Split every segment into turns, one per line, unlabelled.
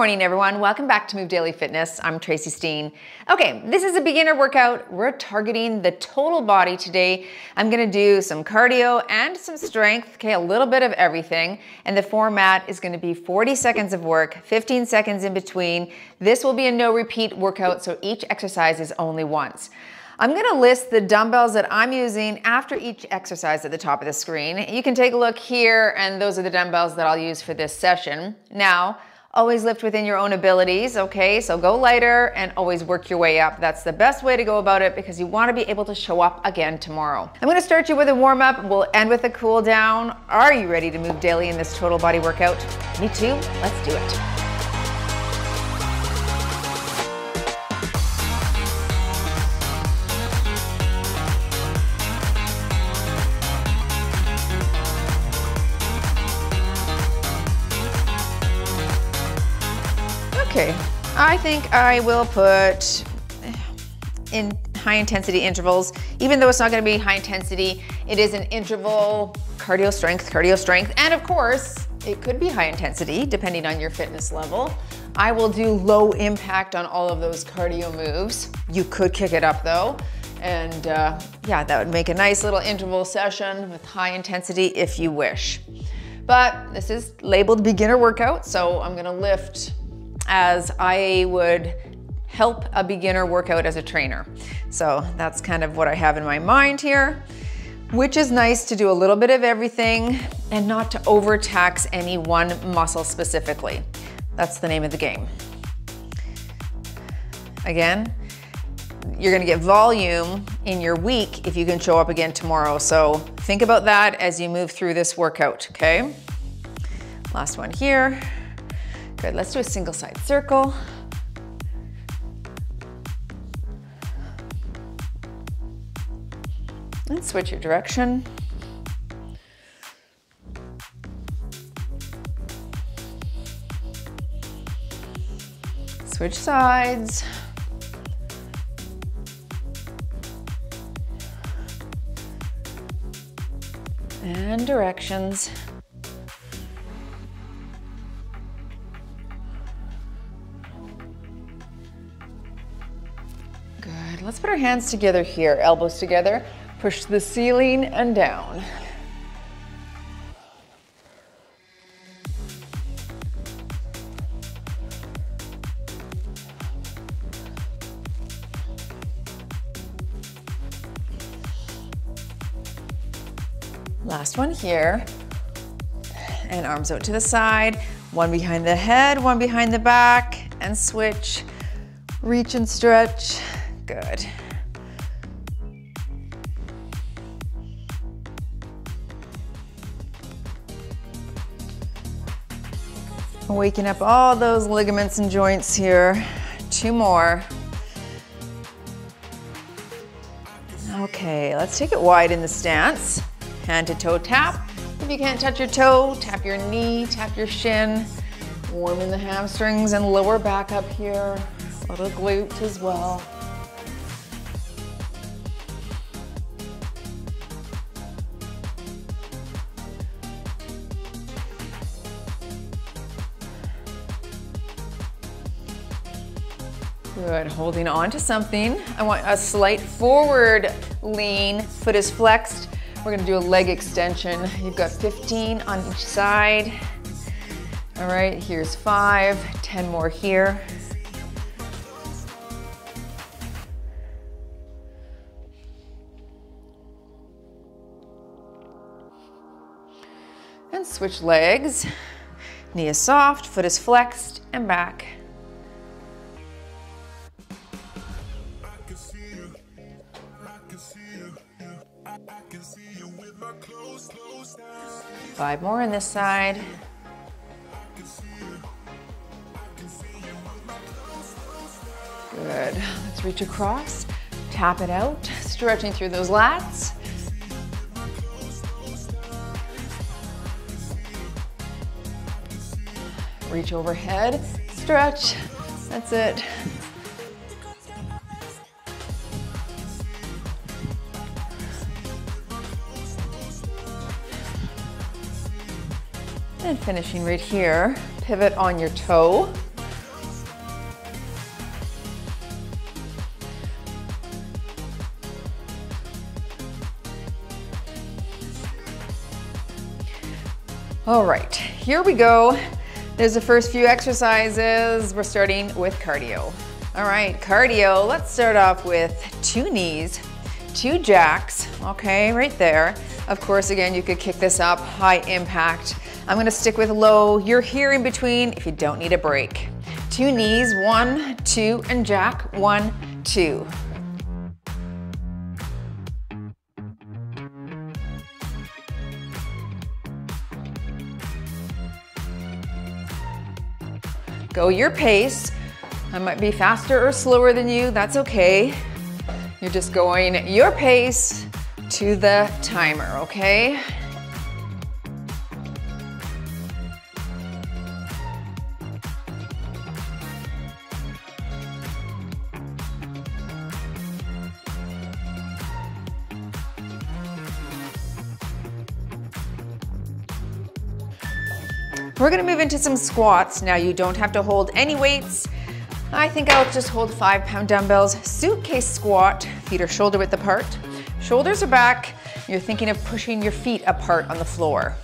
morning, everyone. Welcome back to Move Daily Fitness. I'm Tracy Steen. Okay, this is a beginner workout. We're targeting the total body today. I'm gonna do some cardio and some strength, okay, a little bit of everything. And the format is gonna be 40 seconds of work, 15 seconds in between. This will be a no repeat workout, so each exercise is only once. I'm gonna list the dumbbells that I'm using after each exercise at the top of the screen. You can take a look here, and those are the dumbbells that I'll use for this session. Now, Always lift within your own abilities, okay? So go lighter and always work your way up. That's the best way to go about it because you wanna be able to show up again tomorrow. I'm gonna start you with a warm up. We'll end with a cool down. Are you ready to move daily in this total body workout? Me too, let's do it. Okay, I think I will put in high intensity intervals. Even though it's not gonna be high intensity, it is an interval cardio strength, cardio strength, and of course, it could be high intensity depending on your fitness level. I will do low impact on all of those cardio moves. You could kick it up though. And uh, yeah, that would make a nice little interval session with high intensity if you wish. But this is labeled beginner workout, so I'm gonna lift as I would help a beginner work out as a trainer. So that's kind of what I have in my mind here, which is nice to do a little bit of everything and not to overtax any one muscle specifically. That's the name of the game. Again, you're gonna get volume in your week if you can show up again tomorrow. So think about that as you move through this workout, okay? Last one here. Good, let's do a single side circle. And switch your direction. Switch sides. And directions. Put our hands together here, elbows together. Push the ceiling and down. Last one here. And arms out to the side. One behind the head, one behind the back, and switch. Reach and stretch. Good. Waking up all those ligaments and joints here. Two more. Okay, let's take it wide in the stance. Hand to toe tap. If you can't touch your toe, tap your knee, tap your shin. Warming the hamstrings and lower back up here. A little glute as well. Good, holding on to something. I want a slight forward lean, foot is flexed. We're gonna do a leg extension. You've got 15 on each side. All right, here's five, 10 more here. And switch legs. Knee is soft, foot is flexed, and back. Five more on this side. Good. Let's reach across, tap it out, stretching through those lats. Reach overhead, stretch. That's it. and finishing right here. Pivot on your toe. All right, here we go. There's the first few exercises. We're starting with cardio. All right, cardio, let's start off with two knees, two jacks, okay, right there. Of course, again, you could kick this up, high impact, I'm gonna stick with low. You're here in between if you don't need a break. Two knees, one, two, and jack, one, two. Go your pace. I might be faster or slower than you, that's okay. You're just going your pace to the timer, okay? We're gonna move into some squats. Now you don't have to hold any weights. I think I'll just hold five pound dumbbells. Suitcase squat, feet are shoulder width apart. Shoulders are back. You're thinking of pushing your feet apart on the floor.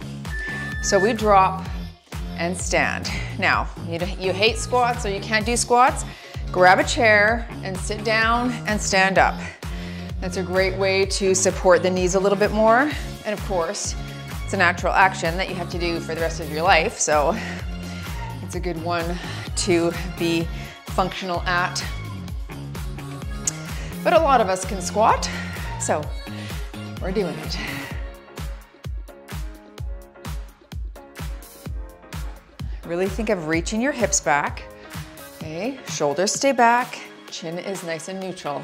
So we drop and stand. Now, you, you hate squats or you can't do squats, grab a chair and sit down and stand up. That's a great way to support the knees a little bit more. And of course, it's a natural action that you have to do for the rest of your life, so it's a good one to be functional at. But a lot of us can squat, so we're doing it. Really think of reaching your hips back. Okay, shoulders stay back, chin is nice and neutral.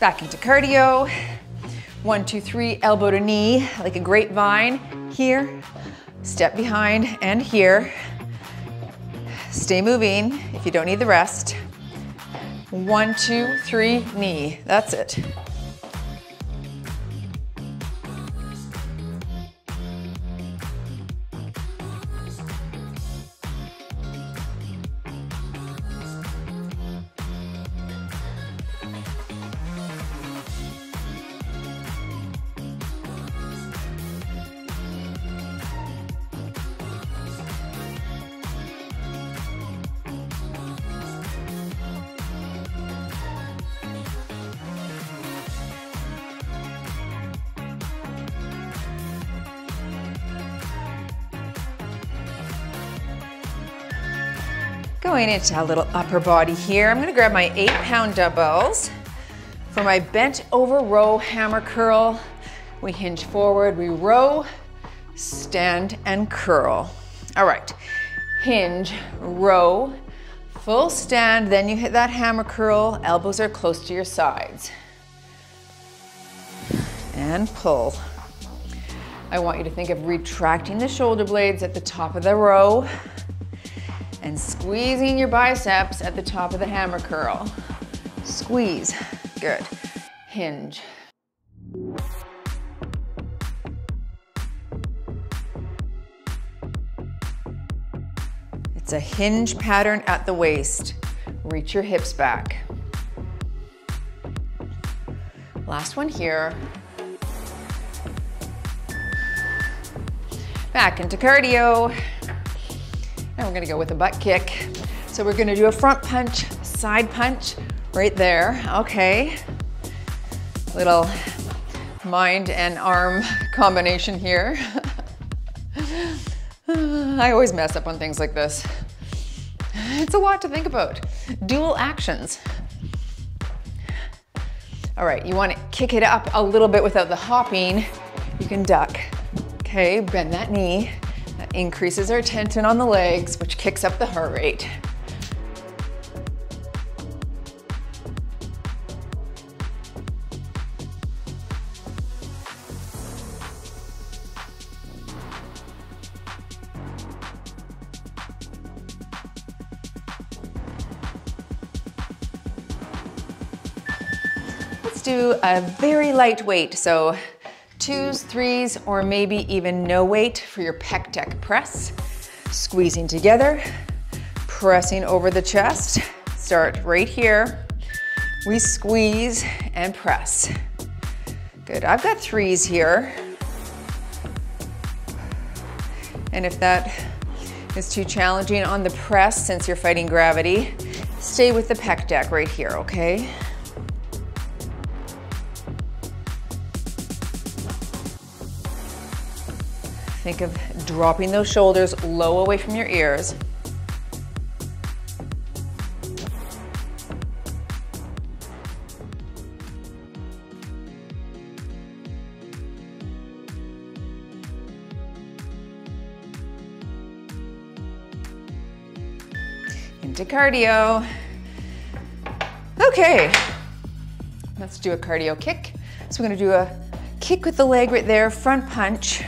Back into cardio. One, two, three, elbow to knee, like a grapevine. Here, step behind and here. Stay moving if you don't need the rest. One, two, three, knee. That's it. Going into a little upper body here. I'm gonna grab my eight pound dumbbells. For my bent over row hammer curl, we hinge forward, we row, stand and curl. All right, hinge, row, full stand, then you hit that hammer curl, elbows are close to your sides. And pull. I want you to think of retracting the shoulder blades at the top of the row and squeezing your biceps at the top of the hammer curl. Squeeze, good. Hinge. It's a hinge pattern at the waist. Reach your hips back. Last one here. Back into cardio. And we're gonna go with a butt kick. So we're gonna do a front punch, side punch, right there, okay. Little mind and arm combination here. I always mess up on things like this. It's a lot to think about. Dual actions. All right, you wanna kick it up a little bit without the hopping. You can duck. Okay, bend that knee increases our tension on the legs, which kicks up the heart rate. Let's do a very light weight. So twos, threes, or maybe even no weight for your pec deck press. Squeezing together, pressing over the chest. Start right here. We squeeze and press. Good, I've got threes here. And if that is too challenging on the press, since you're fighting gravity, stay with the pec deck right here, okay? Think of dropping those shoulders low away from your ears. into cardio. Okay, let's do a cardio kick. So we're gonna do a kick with the leg right there, front punch.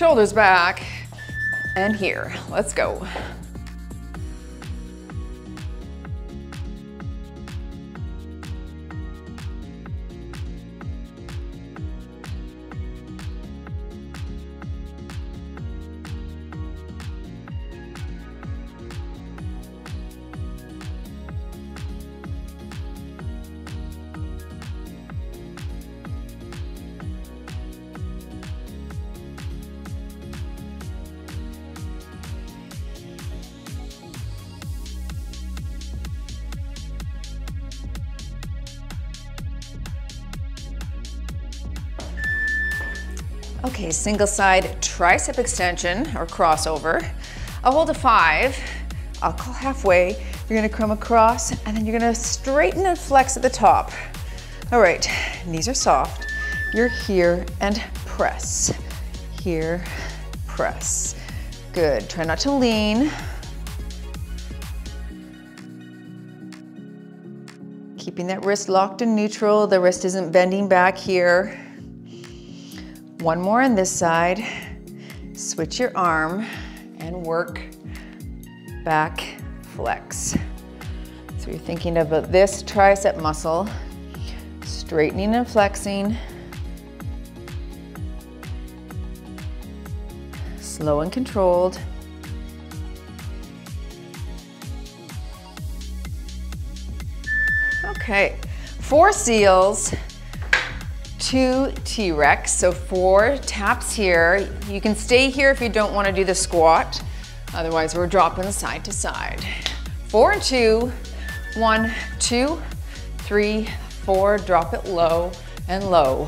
Shoulders back, and here, let's go. Single side tricep extension or crossover. I'll hold a five, I'll call halfway. You're gonna come across and then you're gonna straighten and flex at the top. All right, knees are soft. You're here and press. Here, press. Good, try not to lean. Keeping that wrist locked in neutral. The wrist isn't bending back here. One more on this side. Switch your arm and work back flex. So you're thinking about this tricep muscle, straightening and flexing. Slow and controlled. Okay, four seals two T-Rex, so four taps here. You can stay here if you don't wanna do the squat. Otherwise, we're dropping side to side. Four and two, one, two, three, four, drop it low and low.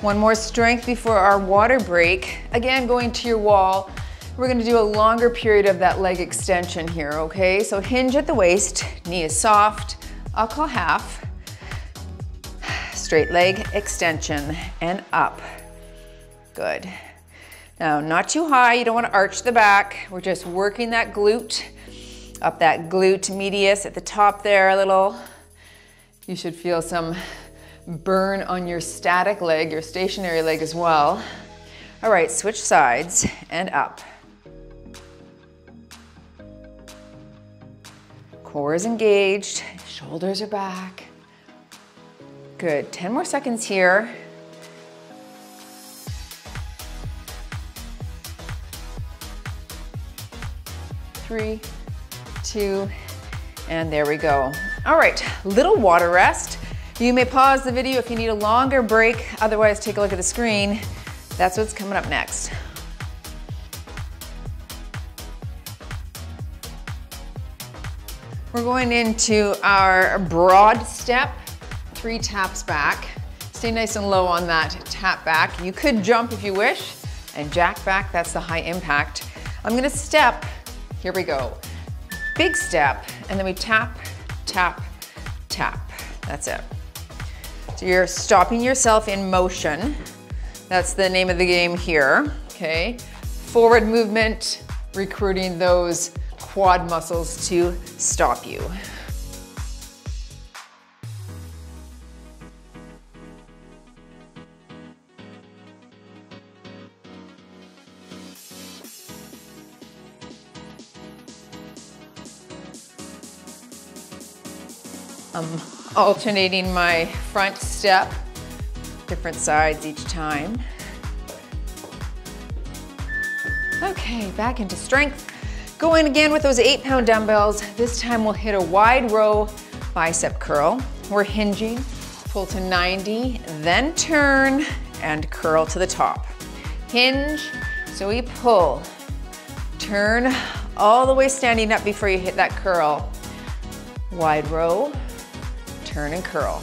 One more strength before our water break. Again, going to your wall. We're gonna do a longer period of that leg extension here, okay? So hinge at the waist, knee is soft. I'll call half. Straight leg extension and up. Good. Now, not too high, you don't wanna arch the back. We're just working that glute, up that glute medius at the top there a little. You should feel some burn on your static leg, your stationary leg as well. All right, switch sides and up. Core is engaged, shoulders are back. Good, 10 more seconds here. Three, two, and there we go. All right, little water rest. You may pause the video if you need a longer break, otherwise take a look at the screen. That's what's coming up next. We're going into our broad step, three taps back. Stay nice and low on that tap back. You could jump if you wish, and jack back, that's the high impact. I'm gonna step, here we go. Big step, and then we tap, tap, tap. That's it. So you're stopping yourself in motion. That's the name of the game here, okay? Forward movement, recruiting those quad muscles to stop you. I'm alternating my front step, different sides each time. Okay, back into strength. Go in again with those eight pound dumbbells. This time we'll hit a wide row bicep curl. We're hinging, pull to 90, then turn and curl to the top. Hinge, so we pull, turn all the way standing up before you hit that curl. Wide row, turn and curl.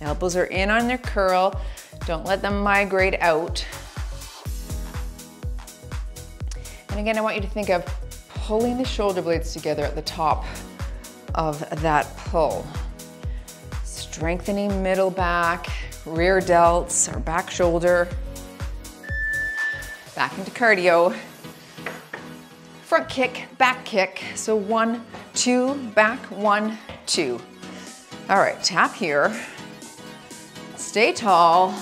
Elbows are in on their curl. Don't let them migrate out. And again, I want you to think of pulling the shoulder blades together at the top of that pull. Strengthening middle back, rear delts or back shoulder. Back into cardio. Front kick, back kick. So one, two, back, one, two. All right, tap here. Stay tall.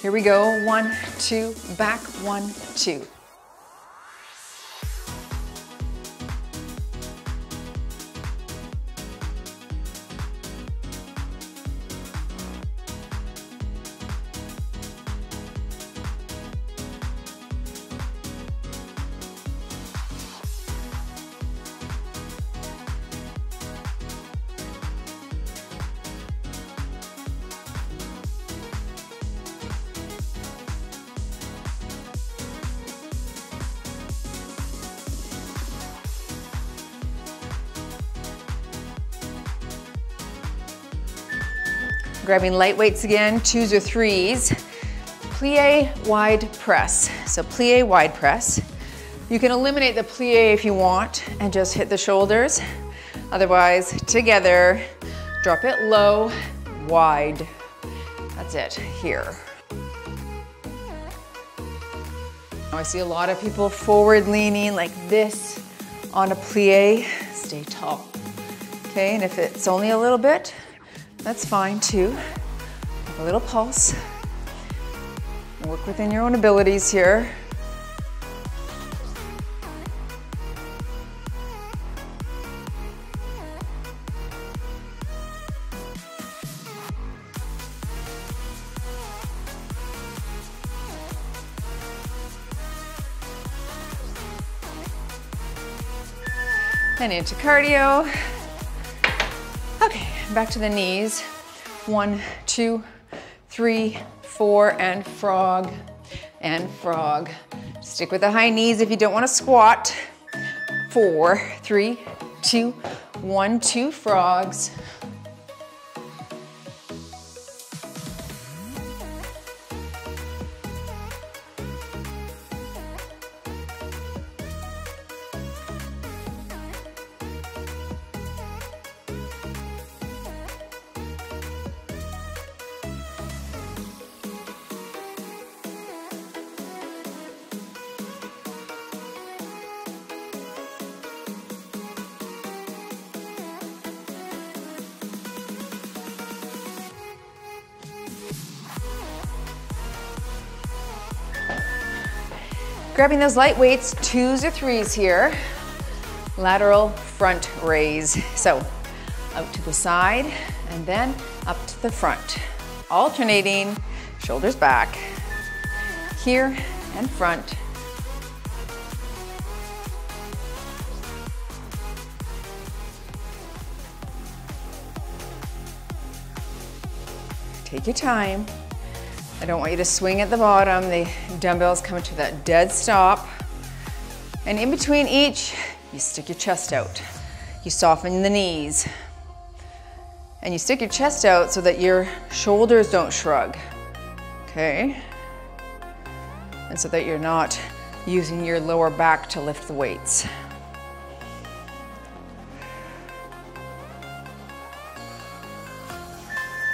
Here we go. One, two, back, one, two. Grabbing light weights again, twos or threes. Plie wide press. So plie wide press. You can eliminate the plie if you want and just hit the shoulders. Otherwise, together, drop it low, wide. That's it, here. I see a lot of people forward leaning like this on a plie. Stay tall. Okay, and if it's only a little bit, that's fine too. Have a little pulse. Work within your own abilities here. And into cardio back to the knees. One, two, three, four, and frog, and frog. Stick with the high knees if you don't wanna squat. Four, three, two, one, two frogs. Grabbing those light weights, twos or threes here. Lateral front raise. So out to the side and then up to the front. Alternating, shoulders back. Here and front. Take your time. Don't want you to swing at the bottom. The dumbbells come to that dead stop. And in between each, you stick your chest out. You soften the knees. And you stick your chest out so that your shoulders don't shrug, okay? And so that you're not using your lower back to lift the weights.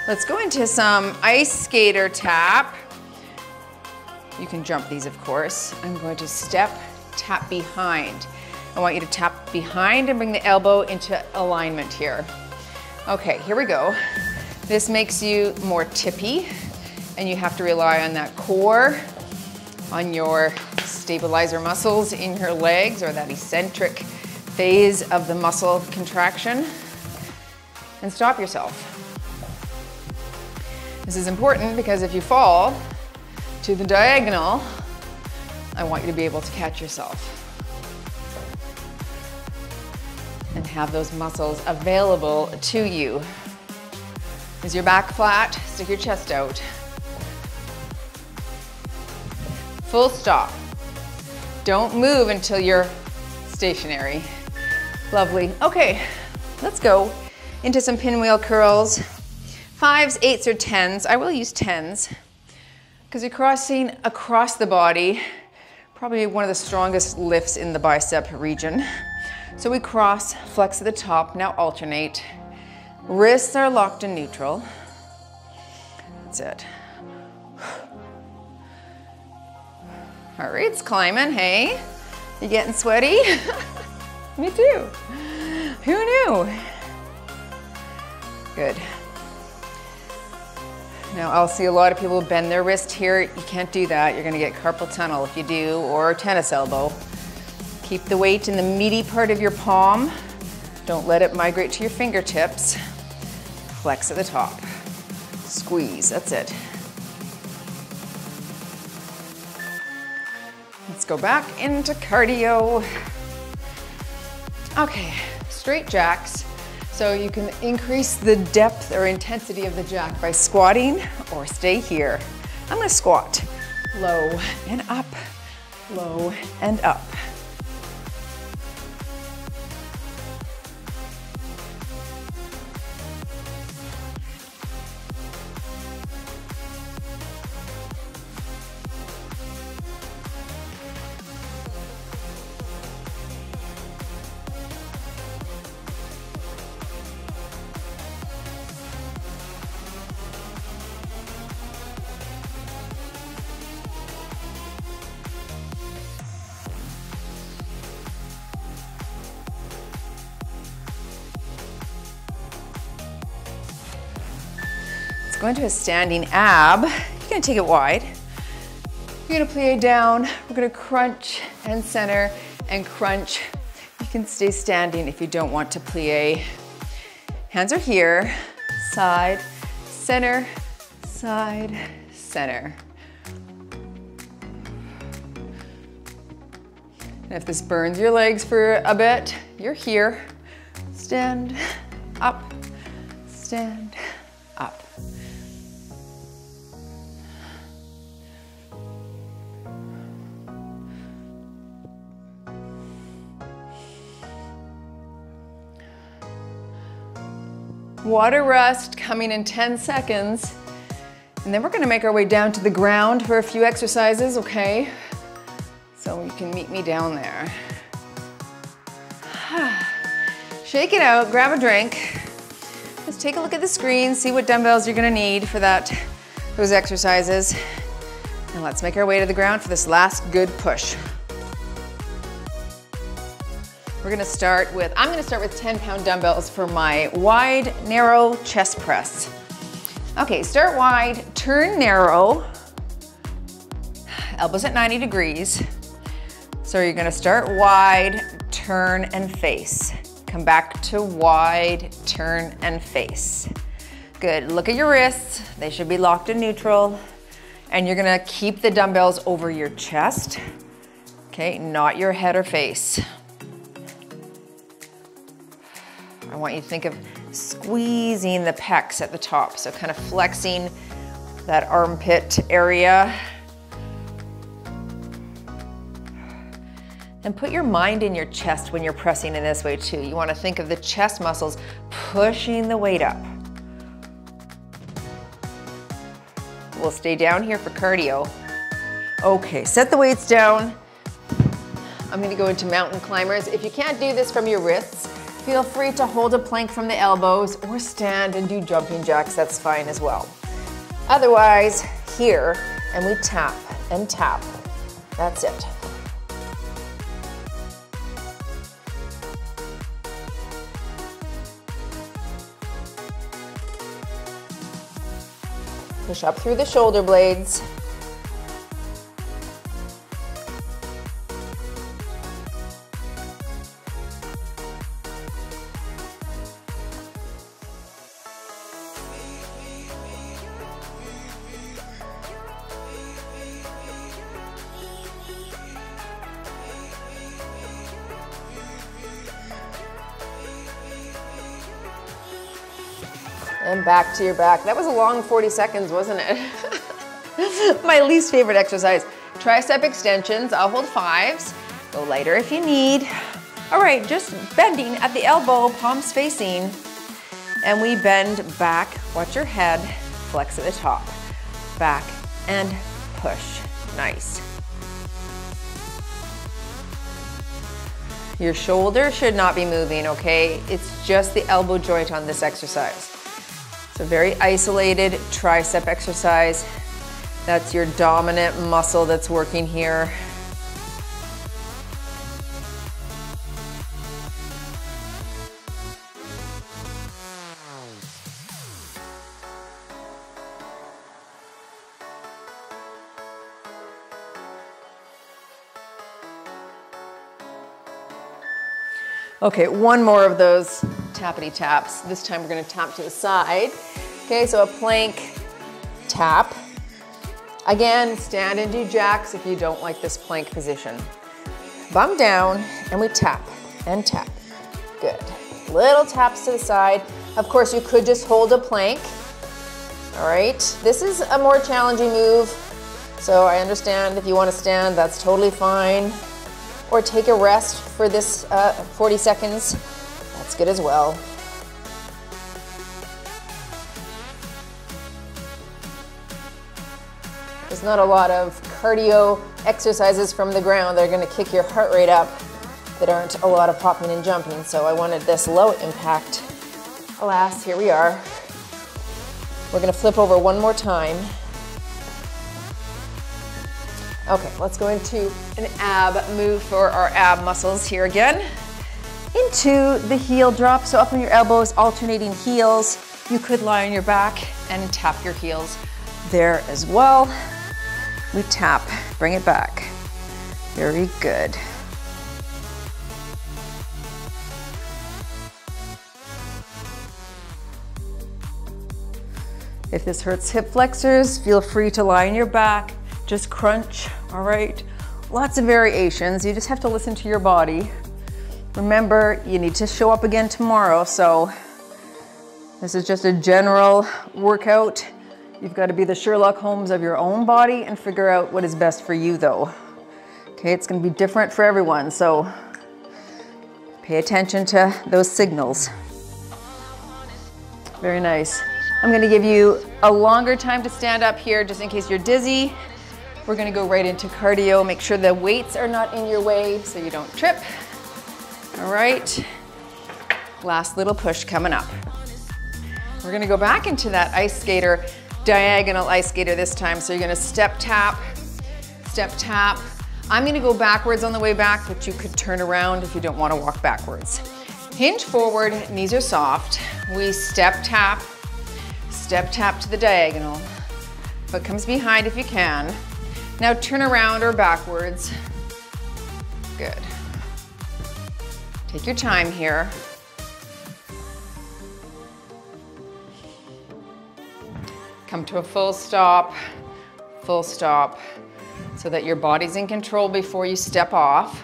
Let's go into some ice skater tap. You can jump these, of course. I'm going to step, tap behind. I want you to tap behind and bring the elbow into alignment here. Okay, here we go. This makes you more tippy, and you have to rely on that core, on your stabilizer muscles in your legs or that eccentric phase of the muscle contraction and stop yourself. This is important because if you fall to the diagonal, I want you to be able to catch yourself and have those muscles available to you. Is your back flat? Stick your chest out. Full stop. Don't move until you're stationary. Lovely. Okay, let's go into some pinwheel curls. Fives, eights, or tens. I will use tens because you're crossing across the body, probably one of the strongest lifts in the bicep region. So we cross, flex at the top, now alternate. Wrists are locked in neutral. That's it. Heart rate's climbing, hey? You getting sweaty? Me too. Who knew? Good. Now I'll see a lot of people bend their wrist here. You can't do that. You're gonna get carpal tunnel if you do, or tennis elbow. Keep the weight in the meaty part of your palm. Don't let it migrate to your fingertips. Flex at the top. Squeeze, that's it. Let's go back into cardio. Okay, straight jacks. So you can increase the depth or intensity of the jack by squatting or stay here. I'm gonna squat. Low and up, low and up. Go into a standing ab. You're gonna take it wide. You're gonna plie down. We're gonna crunch and center and crunch. You can stay standing if you don't want to plie. Hands are here, side, center, side, center. And if this burns your legs for a bit, you're here. Stand up, stand Water rest coming in 10 seconds. And then we're gonna make our way down to the ground for a few exercises, okay? So you can meet me down there. Shake it out, grab a drink. Just take a look at the screen, see what dumbbells you're gonna need for that, those exercises. And let's make our way to the ground for this last good push. We're gonna start with, I'm gonna start with 10 pound dumbbells for my wide, narrow chest press. Okay, start wide, turn narrow, elbows at 90 degrees. So you're gonna start wide, turn and face. Come back to wide, turn and face. Good, look at your wrists. They should be locked in neutral. And you're gonna keep the dumbbells over your chest, okay, not your head or face. I want you to think of squeezing the pecs at the top. So kind of flexing that armpit area. And put your mind in your chest when you're pressing in this way too. You wanna think of the chest muscles pushing the weight up. We'll stay down here for cardio. Okay, set the weights down. I'm gonna go into mountain climbers. If you can't do this from your wrists, Feel free to hold a plank from the elbows or stand and do jumping jacks, that's fine as well. Otherwise, here, and we tap and tap. That's it. Push up through the shoulder blades. And back to your back. That was a long 40 seconds, wasn't it? My least favorite exercise. Tricep extensions, I'll hold fives. Go lighter if you need. All right, just bending at the elbow, palms facing. And we bend back, watch your head, flex at the top. Back and push, nice. Your shoulder should not be moving, okay? It's just the elbow joint on this exercise. It's a very isolated tricep exercise. That's your dominant muscle that's working here. Okay, one more of those tappity taps. This time we're gonna tap to the side. Okay, so a plank tap. Again, stand and do jacks if you don't like this plank position. Bum down and we tap and tap. Good. Little taps to the side. Of course, you could just hold a plank. All right, this is a more challenging move. So I understand if you wanna stand, that's totally fine or take a rest for this uh, 40 seconds, that's good as well. There's not a lot of cardio exercises from the ground that are gonna kick your heart rate up that aren't a lot of hopping and jumping, so I wanted this low impact. Alas, here we are. We're gonna flip over one more time. Okay, let's go into an ab move for our ab muscles here again. Into the heel drop, so up on your elbows, alternating heels. You could lie on your back and tap your heels there as well. We tap, bring it back. Very good. If this hurts hip flexors, feel free to lie on your back, just crunch, all right? Lots of variations, you just have to listen to your body. Remember, you need to show up again tomorrow, so this is just a general workout. You've got to be the Sherlock Holmes of your own body and figure out what is best for you though. Okay, it's gonna be different for everyone, so pay attention to those signals. Very nice. I'm gonna give you a longer time to stand up here just in case you're dizzy. We're gonna go right into cardio. Make sure the weights are not in your way so you don't trip. All right, last little push coming up. We're gonna go back into that ice skater, diagonal ice skater this time. So you're gonna step tap, step tap. I'm gonna go backwards on the way back, but you could turn around if you don't wanna walk backwards. Hinge forward, knees are soft. We step tap, step tap to the diagonal. Foot comes behind if you can. Now turn around or backwards. Good. Take your time here. Come to a full stop, full stop, so that your body's in control before you step off.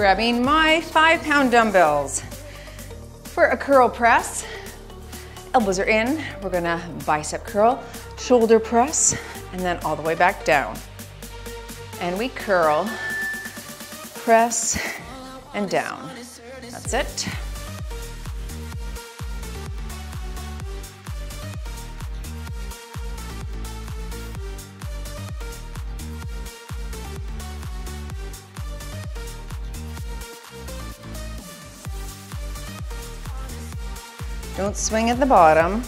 Grabbing my five pound dumbbells. For a curl press, elbows are in, we're gonna bicep curl, shoulder press, and then all the way back down. And we curl, press, and down. That's it. Don't swing at the bottom.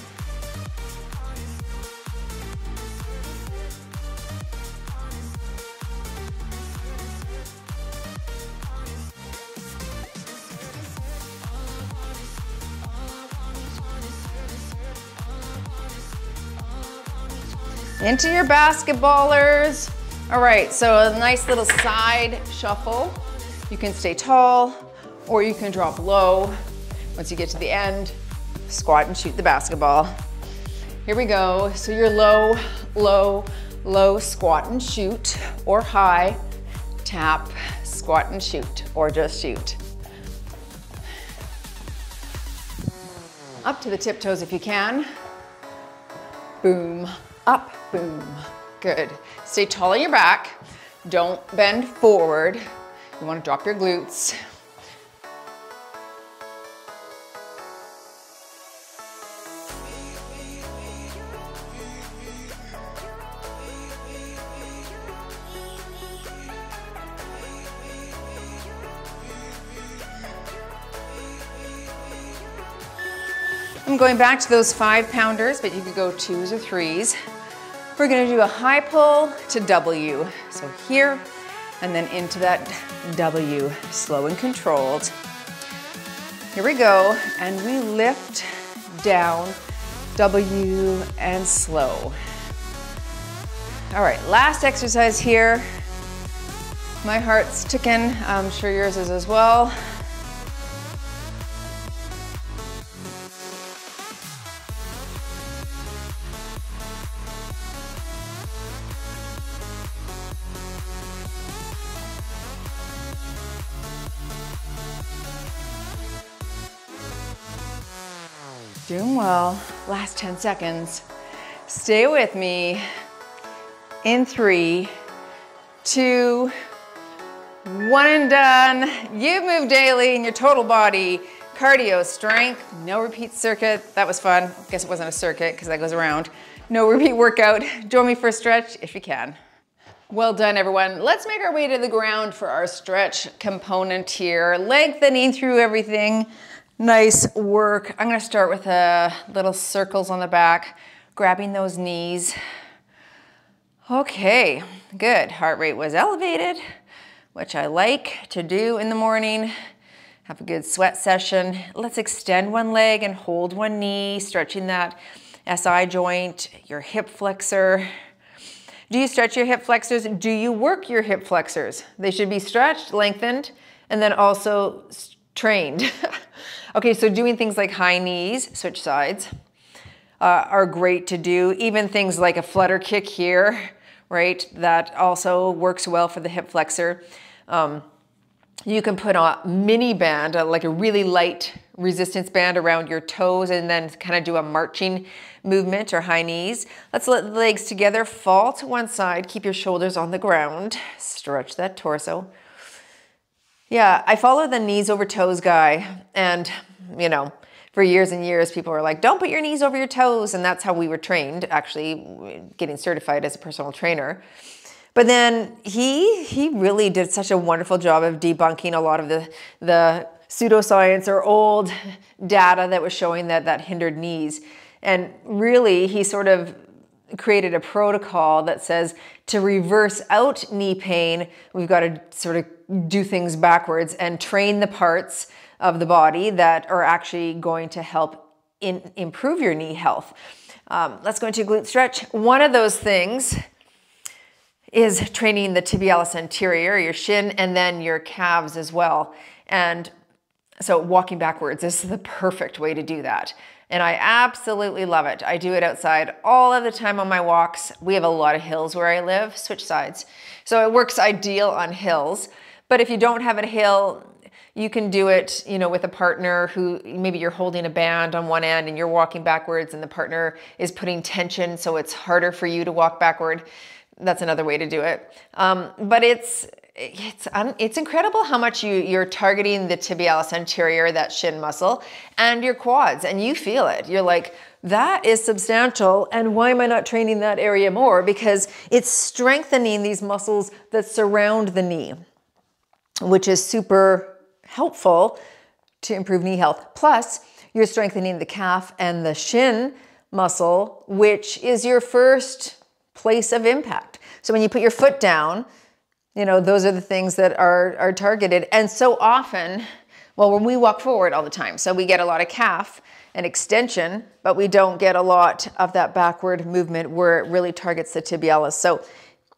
Into your basketballers. All right, so a nice little side shuffle. You can stay tall or you can drop low. Once you get to the end, squat and shoot the basketball. Here we go. So you're low, low, low, squat and shoot, or high, tap, squat and shoot, or just shoot. Up to the tiptoes if you can. Boom, up, boom. Good. Stay tall on your back. Don't bend forward. You wanna drop your glutes. I'm going back to those five pounders, but you could go twos or threes. We're gonna do a high pull to W. So here, and then into that W, slow and controlled. Here we go, and we lift down, W and slow. All right, last exercise here. My heart's ticking, I'm sure yours is as well. Last 10 seconds. Stay with me. In three, two, one and done. You've moved daily in your total body. Cardio, strength, no repeat circuit. That was fun. Guess it wasn't a circuit because that goes around. No repeat workout. Join me for a stretch if you can. Well done, everyone. Let's make our way to the ground for our stretch component here. Lengthening through everything. Nice work. I'm gonna start with uh, little circles on the back, grabbing those knees. Okay, good. Heart rate was elevated, which I like to do in the morning. Have a good sweat session. Let's extend one leg and hold one knee, stretching that SI joint, your hip flexor. Do you stretch your hip flexors? Do you work your hip flexors? They should be stretched, lengthened, and then also trained. Okay, so doing things like high knees, switch sides, uh, are great to do. Even things like a flutter kick here, right? That also works well for the hip flexor. Um, you can put a mini band, uh, like a really light resistance band around your toes and then kind of do a marching movement or high knees. Let's let the legs together fall to one side. Keep your shoulders on the ground. Stretch that torso. Yeah, I follow the knees over toes guy and, you know, for years and years people were like, don't put your knees over your toes. And that's how we were trained, actually getting certified as a personal trainer. But then he he really did such a wonderful job of debunking a lot of the the pseudoscience or old data that was showing that that hindered knees. And really he sort of created a protocol that says to reverse out knee pain, we've got to sort of do things backwards and train the parts of the body that are actually going to help in, improve your knee health. Um, let's go into glute stretch. One of those things is training the tibialis anterior, your shin, and then your calves as well. And so walking backwards is the perfect way to do that and I absolutely love it. I do it outside all of the time on my walks. We have a lot of hills where I live, switch sides. So it works ideal on hills. But if you don't have a hill, you can do it, you know, with a partner who maybe you're holding a band on one end and you're walking backwards and the partner is putting tension so it's harder for you to walk backward. That's another way to do it. Um, but it's it's it's incredible how much you you're targeting the tibialis anterior, that shin muscle, and your quads, and you feel it. You're like, that is substantial, and why am I not training that area more? Because it's strengthening these muscles that surround the knee, which is super helpful to improve knee health. Plus, you're strengthening the calf and the shin muscle, which is your first place of impact. So when you put your foot down, you know, those are the things that are, are targeted. And so often, well, when we walk forward all the time, so we get a lot of calf and extension, but we don't get a lot of that backward movement where it really targets the tibialis. So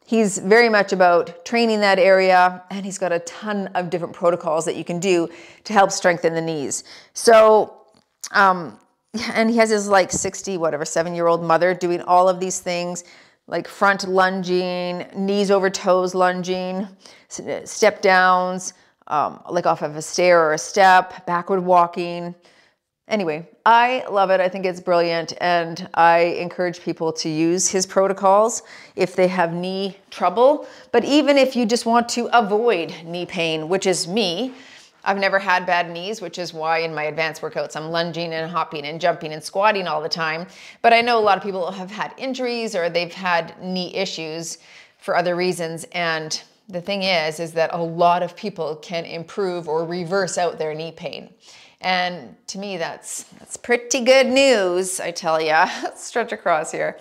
he's very much about training that area and he's got a ton of different protocols that you can do to help strengthen the knees. So, um, and he has his like 60, whatever, seven year old mother doing all of these things like front lunging, knees over toes lunging, step downs, um, like off of a stair or a step, backward walking. Anyway, I love it. I think it's brilliant. And I encourage people to use his protocols if they have knee trouble. But even if you just want to avoid knee pain, which is me, I've never had bad knees, which is why in my advanced workouts I'm lunging and hopping and jumping and squatting all the time. But I know a lot of people have had injuries or they've had knee issues for other reasons. And the thing is, is that a lot of people can improve or reverse out their knee pain. And to me, that's, that's pretty good news, I tell ya. Stretch across here.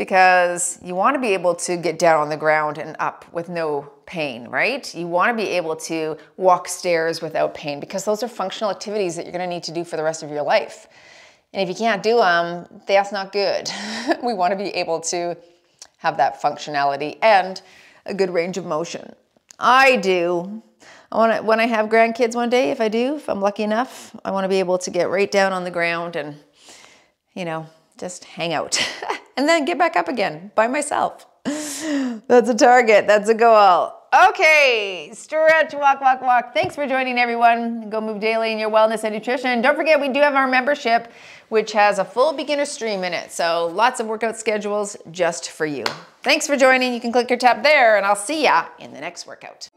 Because you want to be able to get down on the ground and up with no pain, right? You want to be able to walk stairs without pain because those are functional activities that you're going to need to do for the rest of your life. And if you can't do them, that's not good. we want to be able to have that functionality and a good range of motion. I do. I want to, when I have grandkids one day, if I do, if I'm lucky enough, I want to be able to get right down on the ground and, you know, just hang out and then get back up again by myself. That's a target. That's a goal. Okay, stretch, walk, walk, walk. Thanks for joining everyone. Go Move Daily in your wellness and nutrition. Don't forget, we do have our membership, which has a full beginner stream in it. So lots of workout schedules just for you. Thanks for joining. You can click your tab there and I'll see ya in the next workout.